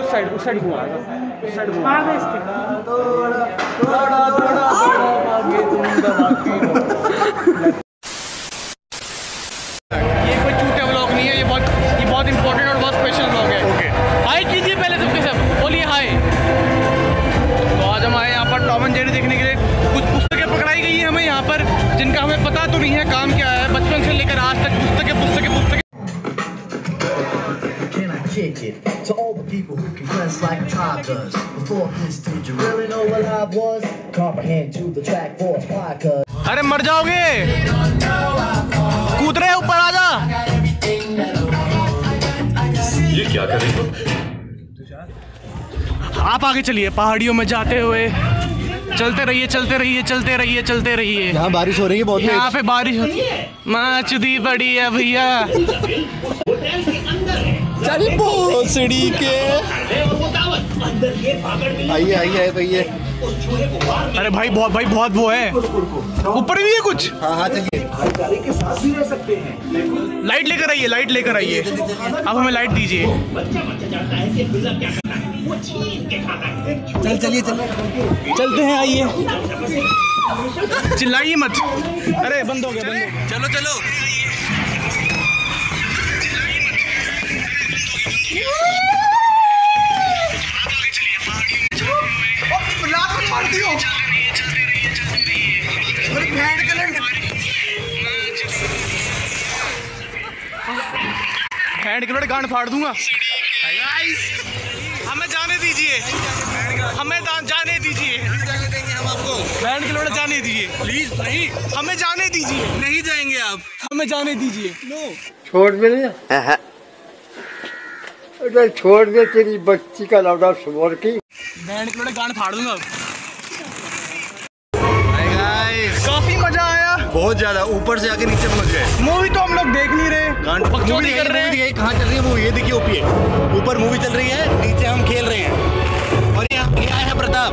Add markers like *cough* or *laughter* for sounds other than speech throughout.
उस साइड उस साइड घुमा उस साइड घुमा कहाँ गए इसके dress like does? Before this, did you really know what I was? Comprehend to the track force podcast. अरे मर जाओगे कूद रहे ऊपर आ जा ये क्या कर रही हो आप आगे चलिए पहाड़ियों में जाते हुए चलते रहिए चलते रहिए चलते रहिए चलते रहिए यहाँ बारिश हो रही है बहुत यहाँ पे बारिश होती माँ चुदी पड़ी है भैया चल भोसड़ी के आइए आइए आइए भैया अरे भाई बहुत भाई बहुत वो है। ऊपर भी है कुछ? हाँ हाँ चलिए लाइट लेकर आइए लाइट लेकर आइए। अब हमें लाइट दीजिए। चल चलिए चलिए। चलते हैं आइए। चिल्लाइए मत। अरे बंद हो गया बंद हो गया। चलो चलो। हैंड गांड फाड़ दूँगा। हमें जाने दीजिए। हमें जाने दीजिए। बैंड किलोड़ जाने दीजिए। प्लीज़ नहीं। हमें जाने दीजिए। नहीं जाएँगे आप। हमें जाने दीजिए। छोड़ दे रही अरे छोड़ दे तेरी बच्ची का लौटा सुबह की। बैंड के गांड फाड़ दूँगा अब। काफ़ी मज़ा आया। बहुत ज़्यादा ऊपर से आके नीचे पहुँच गए। मूवी तो हम लोग देख नहीं रहे। बकचोदी कर रहे हैं। कहाँ चल रही है मूवी ये देखिए ओपी ऊपर मूवी चल रही है नीचे हम खेल रहे हैं। ये आया है प्रताप।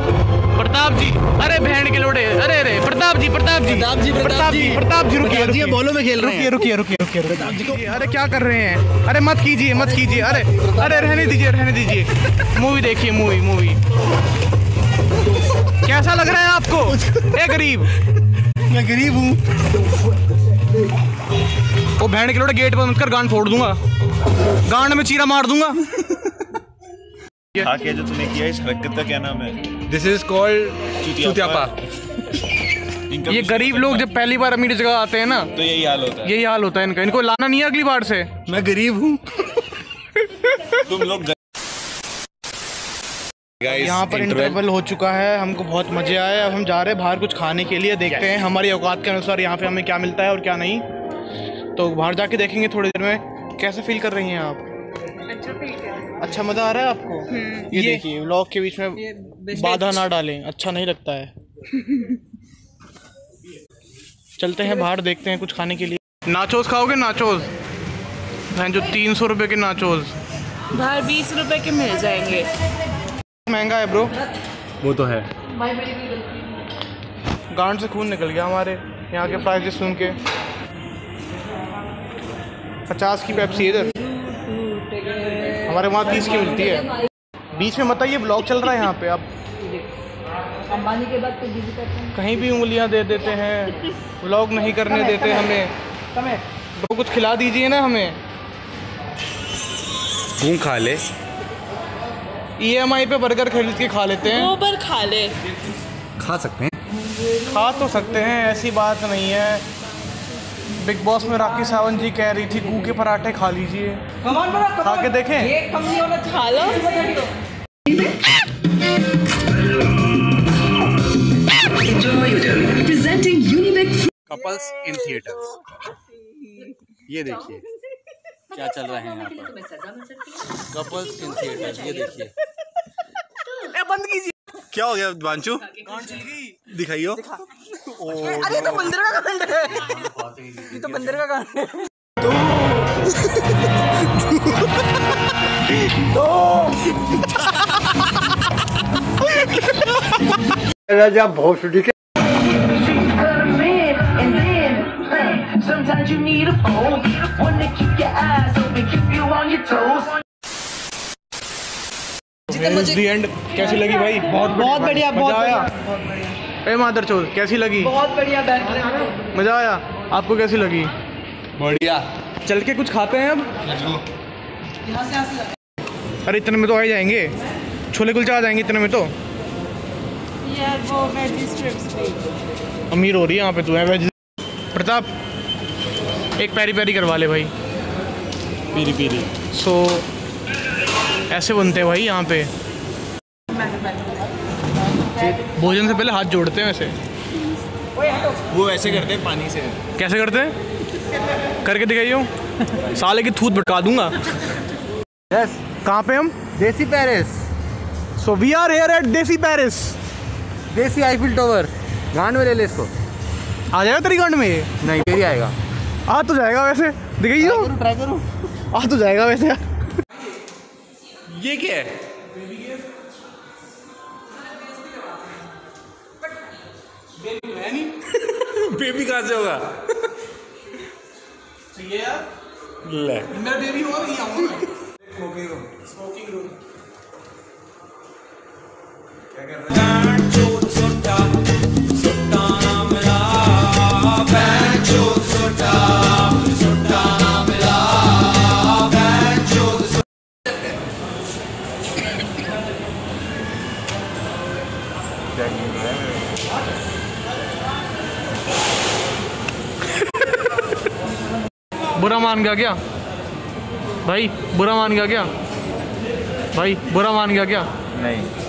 प्रताप जी। अरे बहन के लोड़े। अरे अरे प्रताप जी प्रताप जी। प्रताप जी, प्रताप जी। प्रताप जी रुकिए रुकिए। बॉलों में खेल रहे रुकिए हैं। रुकिए रुकिए रुकिए। रुकिए अरे क्या कर रहे हैं? अरे मत कीजिए मत कीजिए। अरे अरे रहने दीजिए रहने दीजिए। मूवी देखिए मूवी मूवी। कैसा लग रहा है आपको? ए गरीब। मैं गरीब हूँ। वो बहन के लोड़े गेट बंद कर गांड फोड़ दूँगा। गांड में चीरा मार दूँगा। हाँ क्या जो तूने किया इस हरकत का क्या नाम है? दिस इज़ कॉल्ड चुतियापा। ये गरीब लोग जब पहली बार अमीर जगह आते हैं ना तो यही हाल होता है। यही हाल होता है इनका। इनको लाना नहीं है अगली बार से। मैं गरीब हूँ। तुम लोग यहाँ पर इंटरवल हो चुका है। हमको बहुत मज़े आए। अब हम जा रहे हैं बाहर कुछ खाने के लिए। देखते हैं हमारी औकात के अनुसार यहाँ पे हमें क्या मिलता है और क्या नहीं। तो बाहर जाके देखेंगे थोड़ी देर में। कैसे फील कर रही हैं आप? अच्छा फील अच्छा मज़ा आ रहा है आपको? ये देखिए व्लॉग के बीच में बाधा ना डालें अच्छा नहीं लगता है। *laughs* चलते हैं बाहर देखते हैं कुछ खाने के लिए। नाचोस खाओगे नाचोस? जो तीन सौ रुपये के नाचोस। बाहर बीस रुपए के मिल जाएँगे। महँगा है ब्रो वो तो है। गांड से खून निकल गया हमारे यहाँ के प्राइजेस सुन के। पचास की पेप्सी इधर। हमारे वहाँ तीस की मिलती है। बीच में मत आइए ब्लॉग चल रहा है यहाँ पे अब अंबानी के बाद तो बिज़ी करते हैं। कहीं भी उंगलियाँ दे देते हैं ब्लॉग नहीं करने देते हमें। ब्रो कुछ खिला दीजिए ना हमें। तू खा ले। ईएमआई पे बर्गर खरीद के खा लेते हैं। गोबर खा ले। खा सकते हैं। खा तो सकते हैं ऐसी बात नहीं है। बिग बॉस में राखी सावंत जी कह रही थी गू के पराठे खा लीजिए। खा के देखें। खा लो। कपल्स इन थिएटर ये देखिए। क्या चल रहा है यहाँ पर? कपल्स इन थिएटर ये देखिए। बंद कीजिए। क्या हो गया बांचू? दिखाइयो। अरे तो मंदिर का कांड है। ये तो मंदिर का कांड है। राजा भोसड़ी के Sometimes you need a phone, one to keep your eyes open, keep you on your toes. मुझे एंड कैसी लगी भाई? बहुत बहुत बढ़िया बहुत आया। बढ़िया। ए मादर चोर कैसी लगी? बहुत बढ़िया मज़ा आया? आपको कैसी लगी? बढ़िया। चल के कुछ खाते हैं अब? अरे इतने में तो आ ही जाएँगे। छोले कुलचे आ जाएँगे इतने में तो। यार वो वेजी अमीर हो रही है यहाँ पे तू है वेज प्रताप एक पैरी पैरी करवा ले भाई। पीरी पीरी। सो so, ऐसे बनते हैं भाई यहाँ पे। भोजन से पहले हाथ जोड़ते हैं वैसे। वो ऐसे करते हैं पानी से। कैसे करते हैं? करके दिखाइयो। साले की थूत भटका दूँगा। यस कहाँ पे हम? Desi Paris. So we are here at desi Paris desi Eiffel tower गांड में ले ले इसको। आ जाएगा तेरी गांड में ये? नहीं तेरी आएगा। आ तो जाएगा वैसे। दिखाइयो ट्राई करूँ आ तो जाएगा वैसे। ये क्या है? बेबी कहाँ से होगा? ले। मेरा बेबी हो बुरा मान गया क्या? भाई, बुरा मान गया क्या? भाई, बुरा मान गया क्या? नहीं।